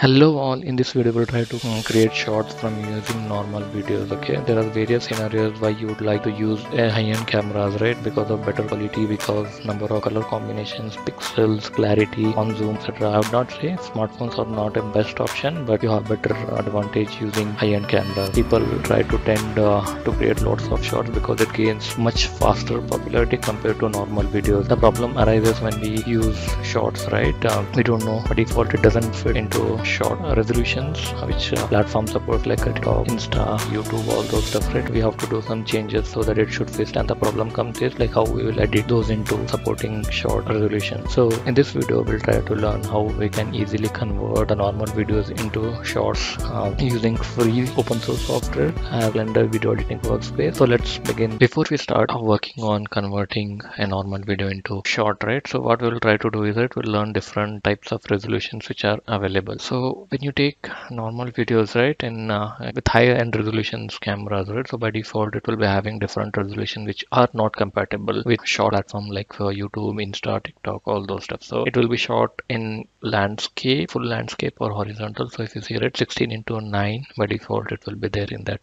Hello all, in this video we'll try to um, create shots from using normal videos okay? There are various scenarios why you would like to use a high-end cameras right? Because of better quality because number of color combinations pixels clarity on zoom etc I would not say smartphones are not a best option but you have better advantage using high-end cameras. People try to tend uh, to create lots of shots because it gains much faster popularity compared to normal videos. The problem arises when we use shots right? Uh, we don't know by default it doesn't fit into short resolutions which uh, platform support like TikTok, Insta, YouTube, all those stuff, right? We have to do some changes so that it should fit. And the problem comes is like how we will edit those into supporting short resolution. So in this video, we'll try to learn how we can easily convert the normal videos into shorts uh, using free open source software Blender video editing workspace. So let's begin. Before we start working on converting a normal video into short, right? So what we'll try to do is that we'll learn different types of resolutions which are available. So so when you take normal videos right and uh, with higher end resolutions cameras right so by default it will be having different resolution which are not compatible with short platform like for youtube insta tiktok all those stuff. So it will be shot in landscape full landscape or horizontal. So if you see it 16 into 9 by default it will be there in that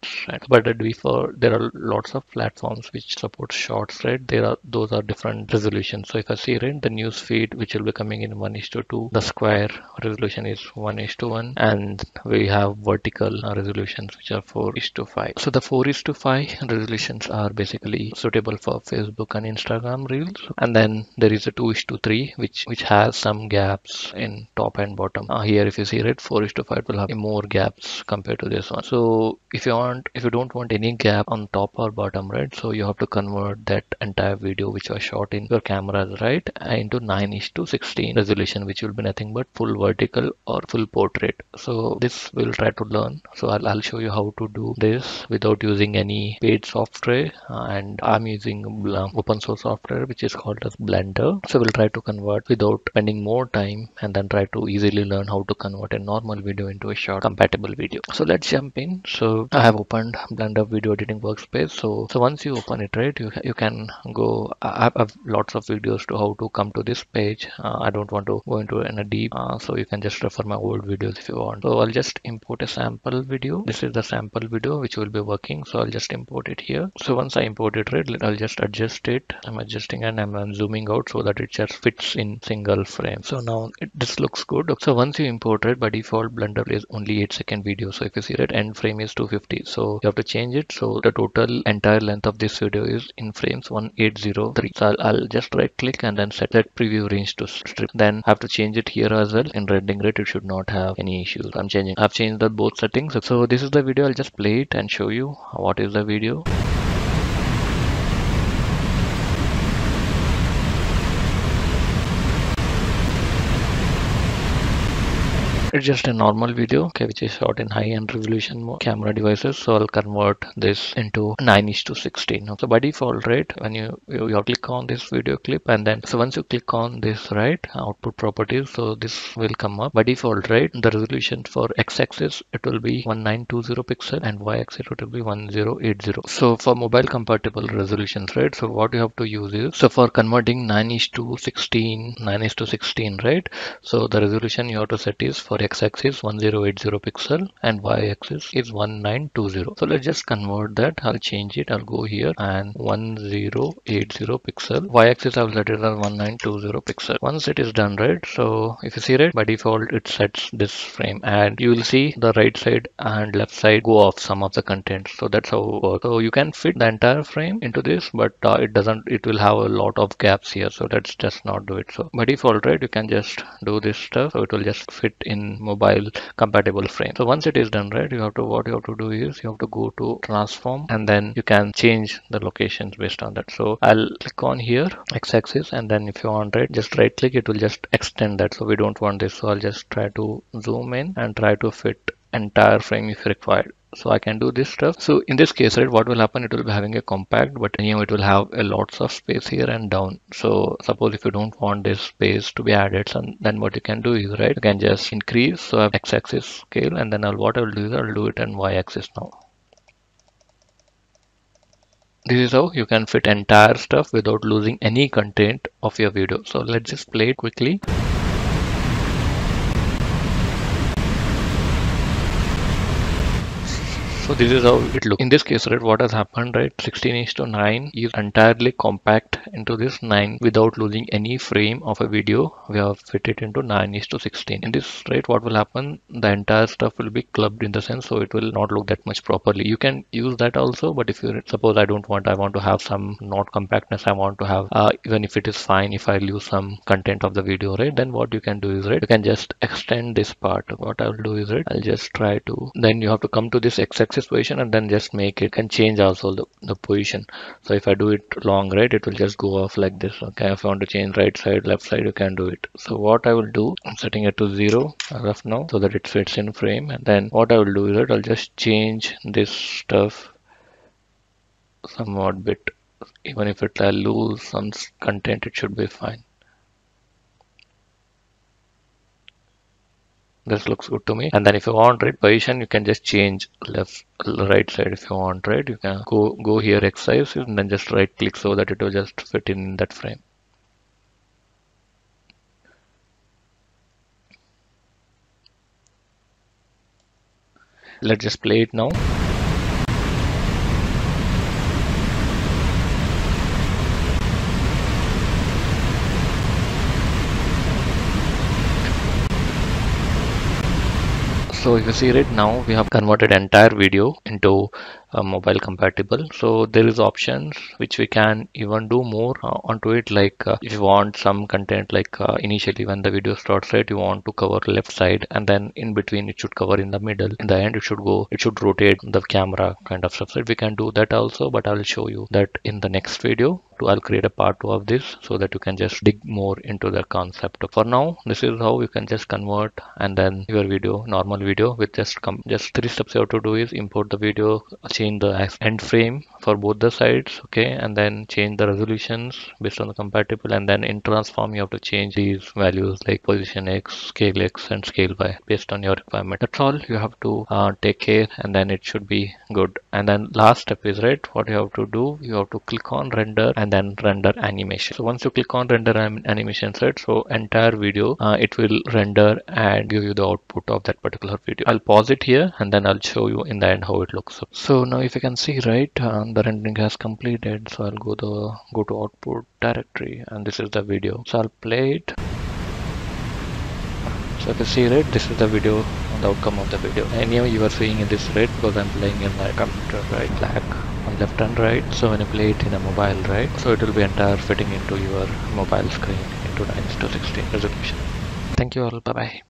but at default there are lots of platforms which support shots right? There are those are different resolutions. So if i see right the news feed which will be coming in 1 is to 2 the square resolution is 1 is to 1 and we have vertical resolutions which are 4 is to 5 so the 4 is to 5 resolutions are basically suitable for facebook and instagram reels. And then there is a 2 is to 3 which which has some gaps in top and bottom. Uh, here if you see it 4 is to 5 will have more gaps compared to this one. So if you want if you don't want any gap on top or bottom right so you have to convert that entire video which was shot in your cameras right into 9 is to 16 resolution which will be nothing but full vertical or full portrait. So this we'll try to learn. So I'll, I'll show you how to do this without using any paid software. And I'm using open source software which is called as blender. So we'll try to convert without spending more time and then try to easily learn how to convert a normal video into a short compatible video. So let's jump in. So I have opened blender video editing workspace. So so once you open it right you, you can go I have lots of videos to how to come to this page. Uh, I don't want to go into in a deep uh, so you can just refer my old videos if you want. So I'll just import a sample video. This is the sample video which will be working. So I'll just import it here. So once I import it right I'll just adjust it. I'm adjusting and I'm, I'm zooming out so that it just fits in single frame. So now it, this looks good. So once you import it by default blender is only 8 second video. So if you see that end frame is 250 so you have to change it. So the total entire length of this video is in frames 1803 so I'll, I'll just right click and then set that preview range to strip. Then I have to change it here as well. In rendering rate it should not have any issues. I'm changing i've changed the both settings. So this is the video i'll just play it and show you what is the video it's just a normal video okay which is shot in high-end resolution camera devices so i'll convert this into 9 is to 16 so by default right when you, you you click on this video clip and then so once you click on this right output properties so this will come up. By default right the resolution for x-axis it will be 1920 pixel and y-axis it will be 1080 so for mobile compatible resolutions right so what you have to use is so for converting 9 is to 16 9 is to 16 right so the resolution you have to set is for x-axis 1080 pixel and y-axis is 1920 so let's just convert that. I'll change it. I'll go here and 1080 pixel. Y-axis i'll set it as 1920 pixel. Once it is done right? So if you see it by default it sets this frame and you will see the right side and left side go off some of the content so that's how it works. So you can fit the entire frame into this but uh, it doesn't it will have a lot of gaps here. So let's just not do it. So by default right you can just do this stuff. So it will just fit in mobile compatible frame. So once it is done right you have to what you have to do is you have to go to transform and then you can change the locations based on that. So i'll click on here x-axis and then if you want right just right click it will just extend that. So we don't want this. So i'll just try to zoom in and try to fit entire frame if required so I can do this stuff. So in this case right what will happen? It will be having a compact but you know it will have a lots of space here and down. So suppose if you don't want this space to be added so then what you can do is right you can just increase. So I have x-axis scale and then I'll, what I will do is I'll do it on y-axis now. This is how you can fit entire stuff without losing any content of your video. So let's just play it quickly so this is how it looks. In this case right what has happened right 16 is to 9 is entirely compact into this 9 without losing any frame of a video. We have fit it into 9 is to 16 in this right what will happen the entire stuff will be clubbed in the sense so it will not look that much properly. You can use that also but if you suppose i don't want i want to have some not compactness i want to have uh, even if it is fine if i lose some content of the video right then what you can do is right you can just extend this part. What i will do is right i'll just try to then you have to come to this position and then just make it can change also the, the position. So if i do it long right it will just go off like this okay? If i want to change right side left side you can do it. So what i will do i'm setting it to zero as of now so that it fits in frame. And then what i will do is that i'll just change this stuff somewhat bit. Even if it I lose some content it should be fine this looks good to me. And then if you want right position you can just change left right side. If you want right you can go go here x and then just right click so that it will just fit in that frame. Let's just play it now so if you see right now we have converted entire video into uh, mobile compatible. So there is options which we can even do more uh, onto it. Like uh, if you want some content like uh, initially when the video starts right you want to cover left side and then in between it should cover in the middle. In the end it should go it should rotate the camera kind of stuff so we can do that also but i'll show you that in the next video I'll create a part two of this so that you can just dig more into the concept. For now, this is how you can just convert and then your video, normal video with just come just three steps you have to do is import the video, change the end frame for both the sides okay and then change the resolutions based on the compatible and then in transform you have to change these values like position x scale x and scale y based on your requirement. That's all you have to uh, take care and then it should be good. And then last step is right what you have to do you have to click on render and then render animation. So once you click on render animation set so entire video uh, it will render and give you the output of that particular video. I'll pause it here and then i'll show you in the end how it looks. So now if you can see right um, the rendering has completed so I'll go the go to output directory and this is the video. So I'll play it. So if you see right this is the video the outcome of the video. Anyway you are seeing in this red because I'm playing in my computer right black on left and right. So when you play it in a mobile right so it will be entire fitting into your mobile screen into 9 to 16 resolution. Thank you all. Bye bye